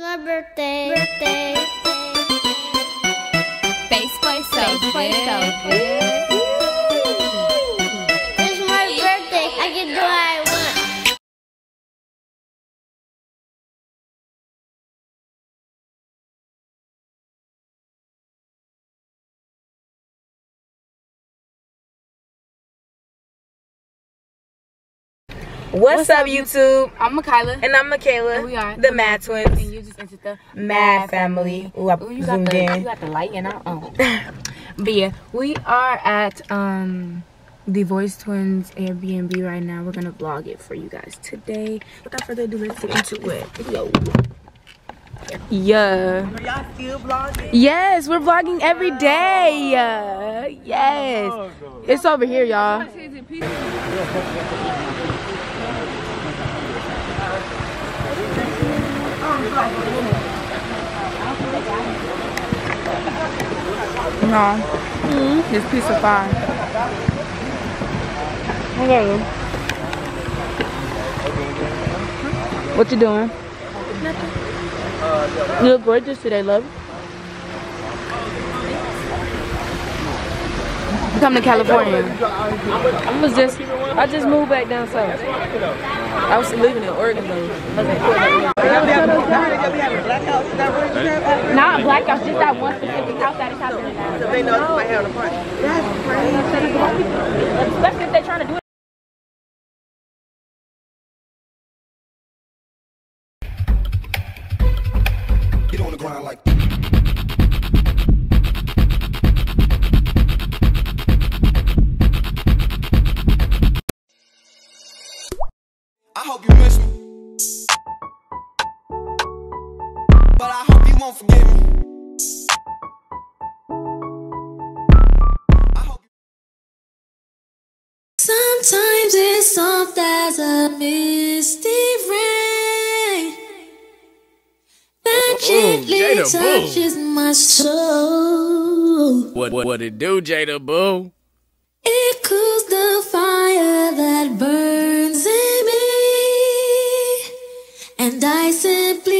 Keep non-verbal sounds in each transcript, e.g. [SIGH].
my birthday. Birthday. Face play so good. What's, up, YouTube? I'm Makayla. And I'm Makyla. And we are the Mad Twinz. And you just entered the Mad Family. Ooh, I Ooh, you got zoomed the in. you got the light in our own. [LAUGHS] but yeah, we are at um the Voice Twins Airbnb right now. We're gonna vlog it for you guys today. Without further ado, let's get into it. Yo. Yeah. Are y'all still vlogging? Yes, we're vlogging every day. Uh, yes. It's over here, y'all. No. Mmm. This piece of fine. Okay. What you doing? Nothing. You look gorgeous today, love. Come to California. I was just, I just moved back down south. I was living in Oregon though. Not blackouts, just that one specific house that is happening now. They know you might have a party. Especially if they're trying to do it. Get on the ground like won't forget me. Sometimes it's soft as a misty rain oh, oh, that gently Jada, boo. touches my soul. What what what it do, Jada Boo? It cools the fire that burns in me, and I simply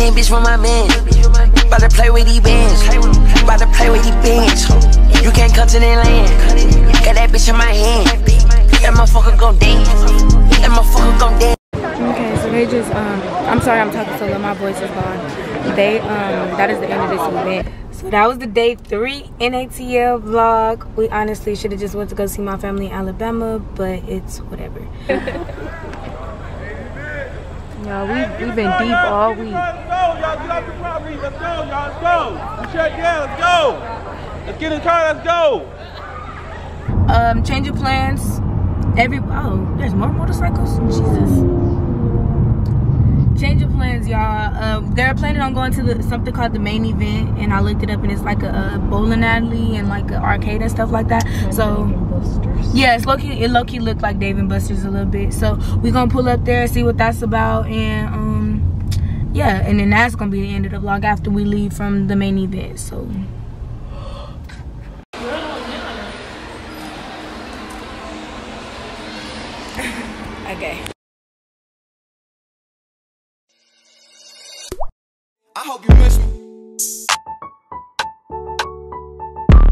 Then bitch from my man. About to play with these bands. About to play with these bands. You can't come to the land. Got that bitch in my hand. That motherfucker gon' dance. That motherfucker gon' dance. Okay, so they just um I'm sorry I'm talking so low, my voice is gone. They um that is the end of this event. So that was the day three NATL vlog. We honestly should have just went to go see my family in Alabama, but it's whatever. [LAUGHS] Y'all, we we've been deep all week. Let's go, y'all. Get off the property. Let's go, y'all. Let's go. You check yeah, let's go. Let's get in the car. Let's go. Um, change of plans. Every oh, there's more motorcycles. Jesus. Change of plans, y'all. Uh, they're planning on going to the, something called the main event, and I looked it up, and it's like a, a bowling alley and like an arcade and stuff like that. So yeah, it's low key. It low key looked like Dave and Buster's a little bit. So we're gonna pull up there, and see what that's about, and um, yeah, and then that's gonna be the end of the vlog after we leave from the main event. So. I hope you miss me.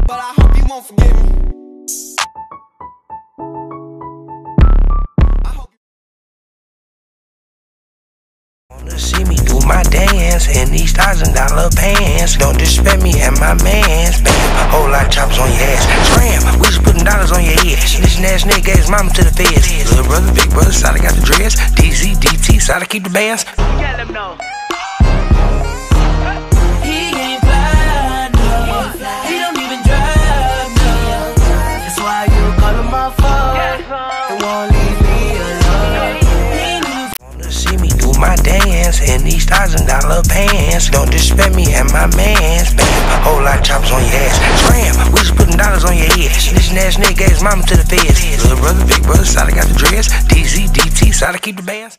But I hope you won't forget me. Wanna see me do my dance in these thousand dollar pants. Don't disrespect me and my mans. Bam, whole lot of choppers on your ass. Scram, we just putting dollars on your ass. This ass nigga gave his mama to the feds. Little brother, big brother, side got the dress. DZ, DT, side keep the bands. Tell them no. Dollar pants. Don't disrespect me and my mans. Bam, whole lot of choppers on your ass. Scram, we just putting dollars on your head. Snitching ass nigga gave his mama to the feds. Little brother, big brother, side I got the dress. DZ, DT, I keep the bands.